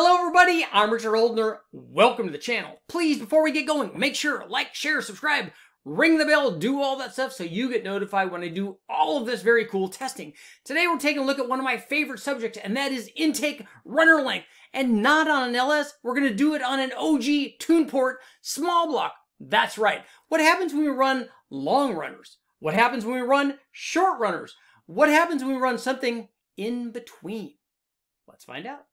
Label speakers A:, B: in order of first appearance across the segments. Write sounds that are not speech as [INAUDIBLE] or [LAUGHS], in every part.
A: Hello everybody, I'm Richard Holdener. Welcome to the channel. Please, before we get going, make sure, like, share, subscribe, ring the bell, do all that stuff so you get notified when I do all of this very cool testing. Today we're taking a look at one of my favorite subjects, and that is intake runner length. And not on an LS, we're gonna do it on an OG TunePort small block. That's right. What happens when we run long runners? What happens when we run short runners? What happens when we run something in between? Let's find out.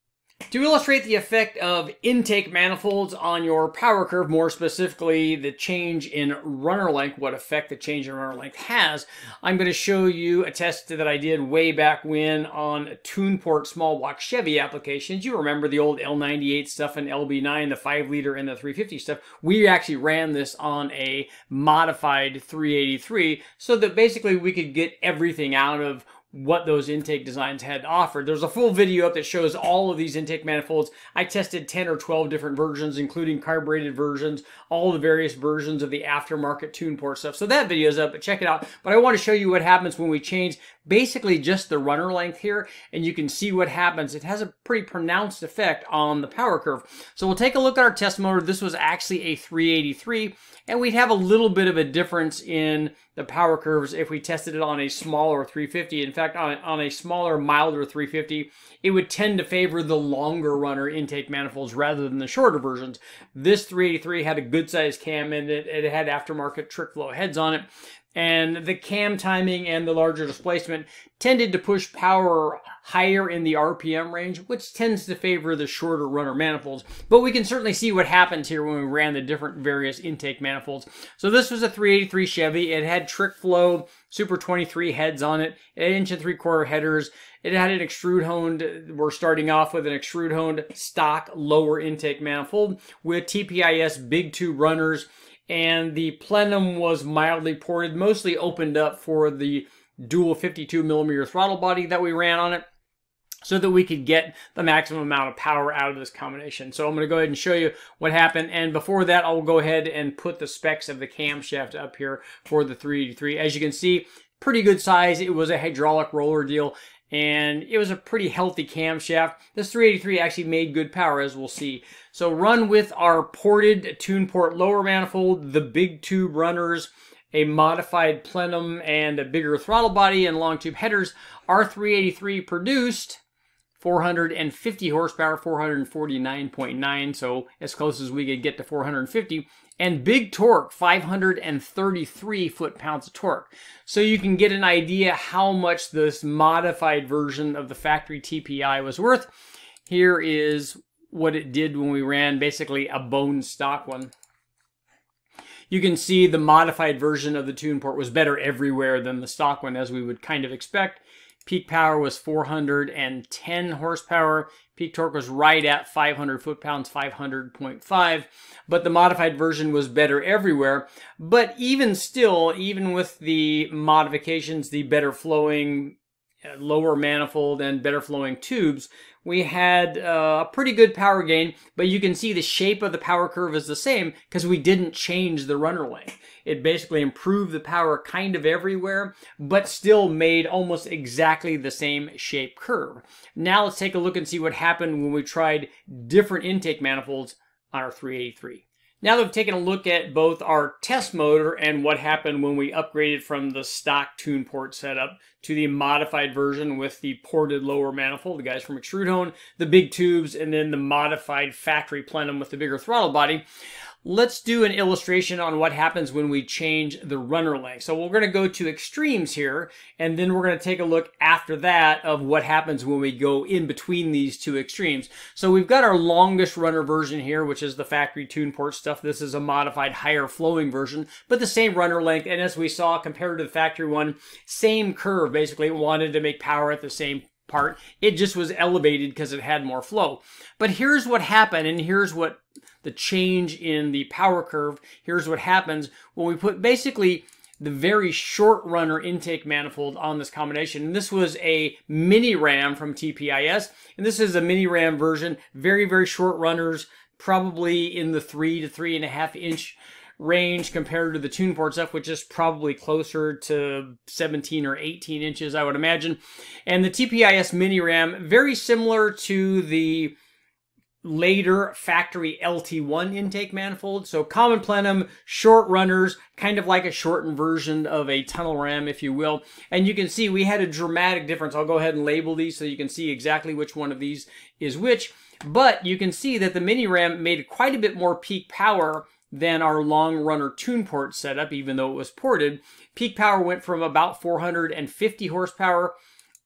A: To illustrate the effect of intake manifolds on your power curve, more specifically the change in runner length, what effect the change in runner length has, I'm going to show you a test that I did way back when on TunePort small block Chevy applications. You remember the old L98 stuff and LB9, the 5 liter and the 350 stuff. We actually ran this on a modified 383 so that basically we could get everything out of what those intake designs had offered. There's a full video up that shows all of these intake manifolds. I tested 10 or 12 different versions, including carbureted versions, all the various versions of the aftermarket tune port stuff. So that video is up, but check it out. But I want to show you what happens when we change basically just the runner length here, and you can see what happens. It has a pretty pronounced effect on the power curve. So we'll take a look at our test motor. This was actually a 383, and we'd have a little bit of a difference in the power curves if we tested it on a smaller 350. In fact, on a, on a smaller, milder 350, it would tend to favor the longer runner intake manifolds rather than the shorter versions. This 383 had a good sized cam in it. It had aftermarket trick flow heads on it and the cam timing and the larger displacement tended to push power higher in the RPM range, which tends to favor the shorter runner manifolds. But we can certainly see what happens here when we ran the different various intake manifolds. So this was a 383 Chevy. It had trick flow Super 23 heads on it, an inch and three quarter headers. It had an extrude honed, we're starting off with an extrude honed stock lower intake manifold with TPIS big tube runners and the plenum was mildly ported, mostly opened up for the dual 52 millimeter throttle body that we ran on it so that we could get the maximum amount of power out of this combination. So I'm going to go ahead and show you what happened. And before that, I'll go ahead and put the specs of the camshaft up here for the 383. As you can see, pretty good size. It was a hydraulic roller deal and it was a pretty healthy camshaft. This 383 actually made good power, as we'll see. So run with our ported TunePort lower manifold, the big tube runners, a modified plenum, and a bigger throttle body and long tube headers. Our 383 produced 450 horsepower, 449.9, so as close as we could get to 450, and big torque, 533 foot-pounds of torque. So you can get an idea how much this modified version of the factory TPI was worth. Here is what it did when we ran basically a bone stock one. You can see the modified version of the TunePort was better everywhere than the stock one, as we would kind of expect. Peak power was 410 horsepower. Peak torque was right at 500 foot-pounds, 500.5. But the modified version was better everywhere. But even still, even with the modifications, the better flowing uh, lower manifold and better flowing tubes, we had uh, a pretty good power gain, but you can see the shape of the power curve is the same because we didn't change the runner length. It basically improved the power kind of everywhere, but still made almost exactly the same shape curve. Now let's take a look and see what happened when we tried different intake manifolds on our 383. Now that we've taken a look at both our test motor and what happened when we upgraded from the stock TunePort setup to the modified version with the ported lower manifold, the guys from Extrude Hone, the big tubes, and then the modified factory plenum with the bigger throttle body, let's do an illustration on what happens when we change the runner length. So we're going to go to extremes here, and then we're going to take a look after that of what happens when we go in between these two extremes. So we've got our longest runner version here, which is the factory tune port stuff. This is a modified higher flowing version, but the same runner length. And as we saw compared to the factory one, same curve, basically wanted to make power at the same part. It just was elevated because it had more flow. But here's what happened, and here's what the change in the power curve. Here's what happens when we put basically the very short runner intake manifold on this combination. And this was a mini ram from TPIS. And this is a mini ram version, very, very short runners, probably in the three to three and a half inch range compared to the TunePort stuff, which is probably closer to 17 or 18 inches, I would imagine. And the TPIS mini ram, very similar to the later factory LT1 intake manifold. So common plenum, short runners, kind of like a shortened version of a tunnel ram, if you will. And you can see we had a dramatic difference. I'll go ahead and label these so you can see exactly which one of these is which. But you can see that the mini ram made quite a bit more peak power than our long runner tune port setup, even though it was ported. Peak power went from about 450 horsepower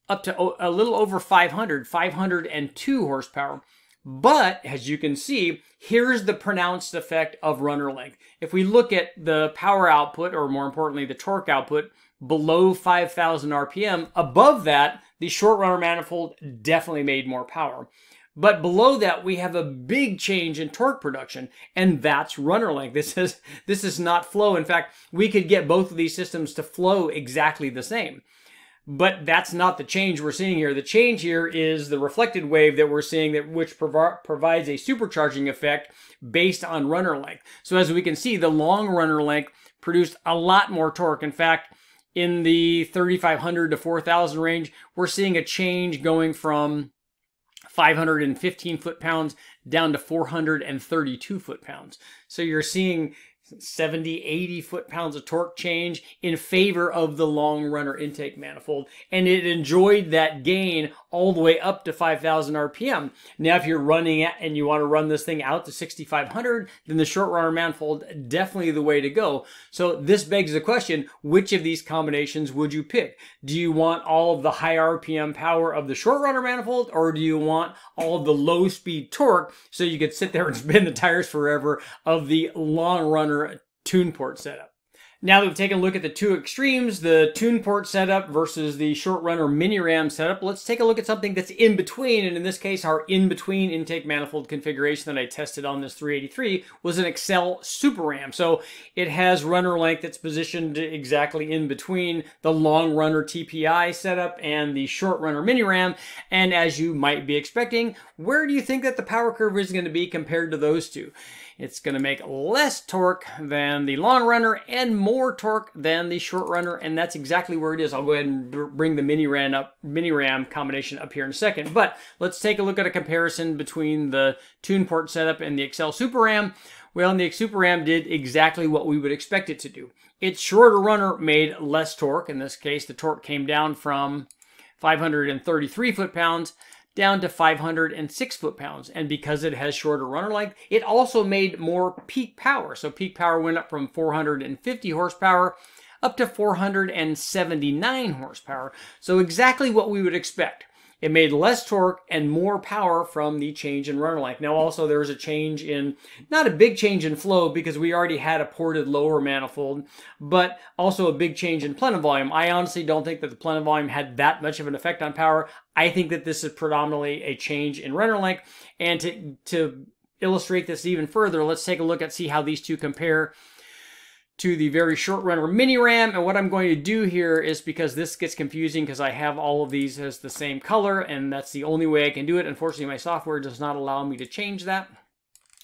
A: up to a little over 500, 502 horsepower. But as you can see, here's the pronounced effect of runner length. If we look at the power output, or more importantly, the torque output, below 5,000 RPM, above that, the short runner manifold definitely made more power. But below that, we have a big change in torque production, and that's runner length. [LAUGHS] This is, this is not flow. In fact, we could get both of these systems to flow exactly the same. But that's not the change we're seeing here. The change here is the reflected wave that we're seeing that which prov provides a supercharging effect based on runner length. So as we can see, the long runner length produced a lot more torque. In fact, in the 3500 to 4000 range, we're seeing a change going from 515 foot pounds down to 432 foot pounds. So you're seeing 70, 80 foot pounds of torque change in favor of the long runner intake manifold. And it enjoyed that gain all the way up to 5,000 RPM. Now, if you're running it and you want to run this thing out to 6,500, then the short runner manifold definitely the way to go. So this begs the question, which of these combinations would you pick? Do you want all of the high RPM power of the short runner manifold or do you want all of the low speed torque so you could sit there and [LAUGHS] spin the tires forever of the long runner tune port setup? Now that we've taken a look at the two extremes, the tune port setup versus the short runner mini ram setup, let's take a look at something that's in between. And in this case, our in between intake manifold configuration that I tested on this 383 was an Accel Super Ram. So it has runner length that's positioned exactly in between the long runner TPI setup and the short runner mini ram. And as you might be expecting, where do you think that the power curve is going to be compared to those two? It's going to make less torque than the long runner and more torque than the short runner, and that's exactly where it is. I'll go ahead and bring the mini ram up, mini ram combination up here in a second. But let's take a look at a comparison between the tune port setup and the Accel Super Ram. Well, the Super Ram did exactly what we would expect it to do. Its shorter runner made less torque. In this case, the torque came down from 533 foot-pounds down to 506 foot-pounds. And because it has shorter runner length, it also made more peak power. So peak power went up from 450 horsepower up to 479 horsepower. So exactly what we would expect. It made less torque and more power from the change in runner length. Now also there was a change in, not a big change in flow because we already had a ported lower manifold, but also a big change in plenum volume. I honestly don't think that the plenum volume had that much of an effect on power. I think that this is predominantly a change in runner length. And to, to illustrate this even further, let's take a look at see how these two compare to the very short runner mini ram. And what I'm going to do here is because this gets confusing because I have all of these as the same color and that's the only way I can do it. Unfortunately, my software does not allow me to change that.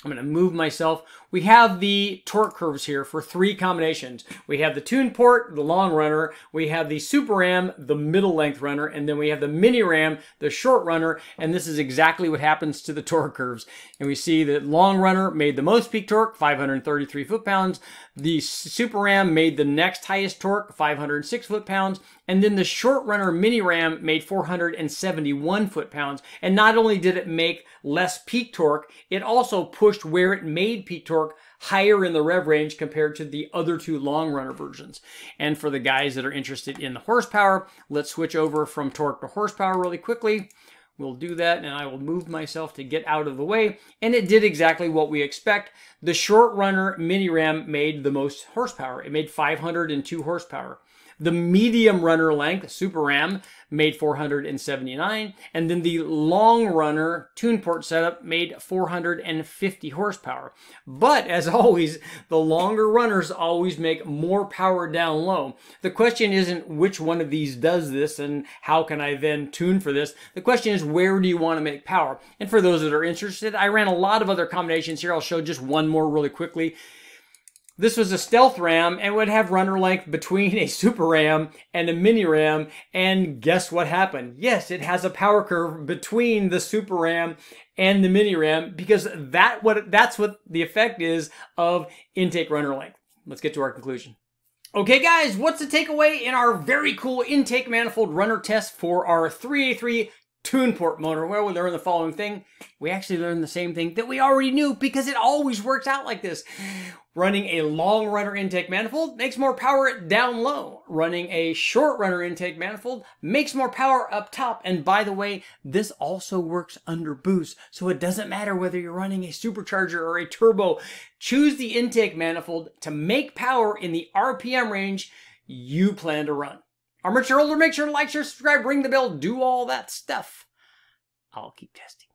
A: I'm going to move myself. We have the torque curves here for three combinations. We have the tune port, the long runner. We have the super ram, the middle length runner. And then we have the mini ram, the short runner. And this is exactly what happens to the torque curves. And we see that long runner made the most peak torque, 533 foot-pounds. The super ram made the next highest torque, 506 foot-pounds. And then the short runner mini ram made 471 foot-pounds. And not only did it make less peak torque, it also pushed where it made peak torque higher in the rev range compared to the other two long runner versions. And for the guys that are interested in the horsepower, let's switch over from torque to horsepower really quickly. We'll do that and I will move myself to get out of the way. And it did exactly what we expect. The short runner mini ram made the most horsepower. It made 502 horsepower. The medium runner length, Super Ram, made 479. And then the long runner tune port setup made 450 horsepower. But as [LAUGHS] always, the longer runners always make more power down low. The question isn't which one of these does this and how can I then tune for this. The question is where do you want to make power? And for those that are interested, I ran a lot of other combinations here. I'll show just one more really quickly. This was a stealth ram and would have runner length between a super ram and a mini ram. And guess what happened? Yes, it has a power curve between the super ram and the mini ram because that what that's what the effect is of intake runner length. Let's get to our conclusion. Okay guys, what's the takeaway in our very cool intake manifold runner test for our 3A3 tune port motor? Well, we learned the following thing. We actually learned the same thing that we already knew because it always works out like this. Running a long runner intake manifold makes more power down low. Running a short runner intake manifold makes more power up top. And by the way, this also works under boost. So it doesn't matter whether you're running a supercharger or a turbo. Choose the intake manifold to make power in the RPM range you plan to run. Armature Older. make sure to like, share, subscribe, ring the bell, do all that stuff. I'll keep testing.